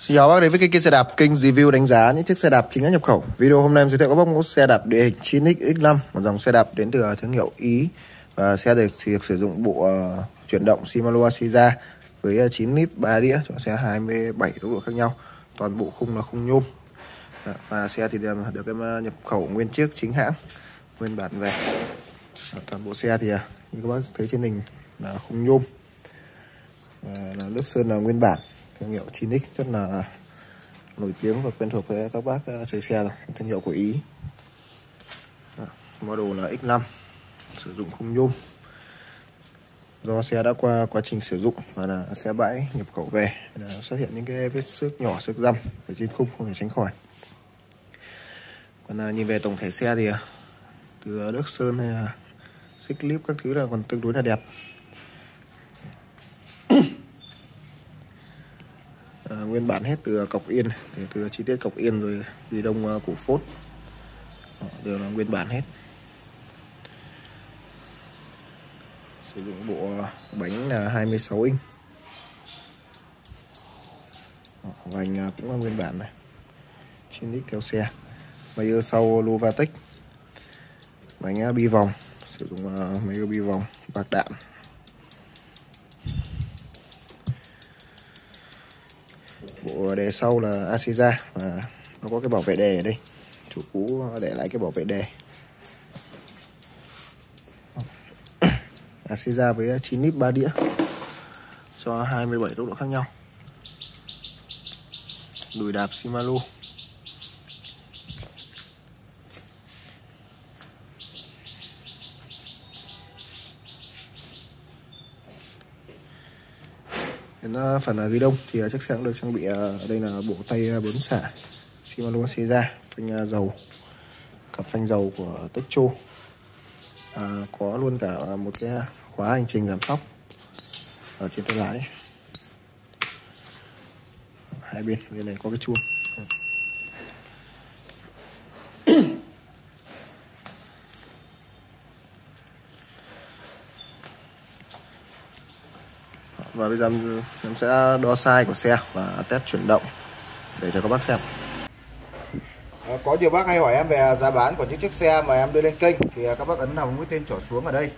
Xin chào bác đến với kênh xe đạp kênh review đánh giá những chiếc xe đạp chính hãng nhập khẩu. Video hôm nay em giới thiệu các bác mẫu xe đạp địa hình 9X X5, một dòng xe đạp đến từ ờ, thương hiệu Ý và xe được, thì được sử dụng bộ uh, chuyển động Shimano Asiza với 9 lít 3 đĩa cho xe 27 tốc độ khác nhau. Toàn bộ khung là khung nhôm. Dạ, và xe thì được, được em nhập khẩu nguyên chiếc chính hãng, nguyên bản về. Dạ, toàn bộ xe thì như các bác thấy trên hình là khung nhôm. Và là nước sơn là nguyên bản thương hiệu 9X rất là nổi tiếng và quen thuộc với các bác ờ, chơi xe rồi, thương hiệu của Ý. Model là X5 sử dụng khung nhôm. Do xe đã qua quá trình sử dụng và là xe bãi nhập khẩu về, là xuất hiện những cái vết xước nhỏ, xước răm ở trên khung không thể tránh khỏi. Còn à, nhìn về tổng thể xe thì à, từ nước sơn hay là xích clip các thứ là còn tương đối là đẹp. À, nguyên bản hết từ cọc yên từ, từ chi tiết cọc yên rồi vi đông uh, phốt. Ờ, đều là nguyên bản hết. Sử dụng bộ bánh là 26 inch. Vành cũng là nguyên bản này. Trên đích theo xe. Máy sau Lovatec bánh bi vòng. Sử dụng máy bi vòng bạc đạn. Bộ đề sau là Asiza và nó có cái bảo vệ đề ở đây. Chủ cũ để lại cái bảo vệ đề. Asiza với 9 lít 3 đĩa cho 27 tốc độ khác nhau. Đùi đạp Shimano Đến phần ghi đông thì à, chiếc xe cũng được trang bị ở đây là bộ tay à, bấm xả Shimano Seiza phanh dầu cặp phanh dầu của Techo. À, có luôn cả một cái khóa hành trình giảm tốc ở trên tay lái. Hai bên bên này có cái chuông. Và bây giờ em sẽ đo size của xe và test chuyển động để cho các bác xem. À, có nhiều bác hay hỏi em về giá bán của những chiếc xe mà em đưa lên kênh. Thì à, các bác ấn vào mũi tên trỏ xuống ở đây.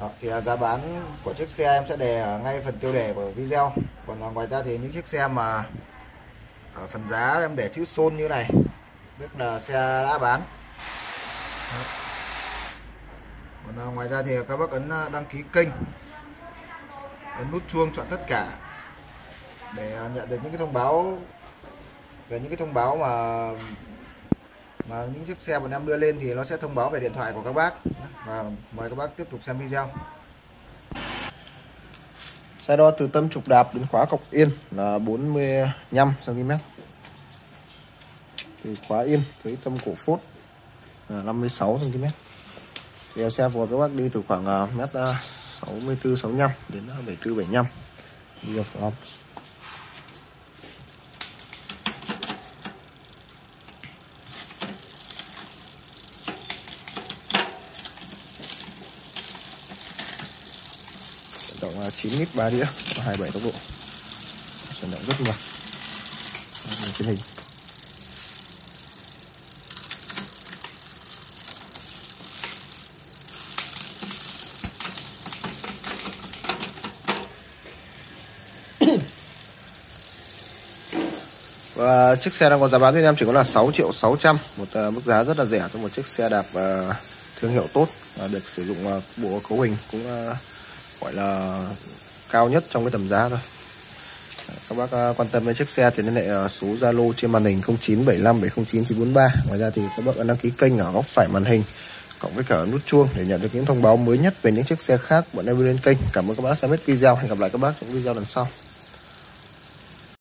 Đó, thì à, giá bán của chiếc xe em sẽ đề ở ngay phần tiêu đề của video. Còn à, ngoài ra thì những chiếc xe mà ở phần giá em để chữ xôn như này tức là xe đã bán. Đó. còn ngoài ra thì các bác ấn đăng ký kênh ấn nút chuông chọn tất cả để à, nhận được những cái thông báo, về những cái thông báo mà mà những chiếc xe bọn em đưa lên thì nó sẽ thông báo về điện thoại của các bác và mời các bác tiếp tục xem video. Xe đo từ tâm trục đạp đến khóa cọc yên là 45 cm từ khóa yên tới tâm cổ phốt là 56 cm thì xe vừa các bác đi từ khoảng à, mét à, 64 65 đến 74 75 nhiều phòng động là 9 lít 3 đĩa 27 tốc độ. Chuyển động rất mượt trên hình. Và chiếc xe đang có giá bán cho em chỉ có là 6 triệu 600 Một uh, mức giá rất là rẻ cho một chiếc xe đạp uh, thương hiệu tốt uh, Được sử dụng uh, bộ cấu hình cũng uh, gọi là cao nhất trong cái tầm giá thôi. Các bác uh, quan tâm đến chiếc xe thì liên hệ uh, số Zalo trên màn hình 0975709943 Ngoài ra thì các bác đăng ký kênh ở góc phải màn hình cộng với cả nút chuông để nhận được những thông báo mới nhất về những chiếc xe khác. Bọn em lên kênh. Cảm ơn các bác đã xem hết video. Hẹn gặp lại các bác trong video lần sau.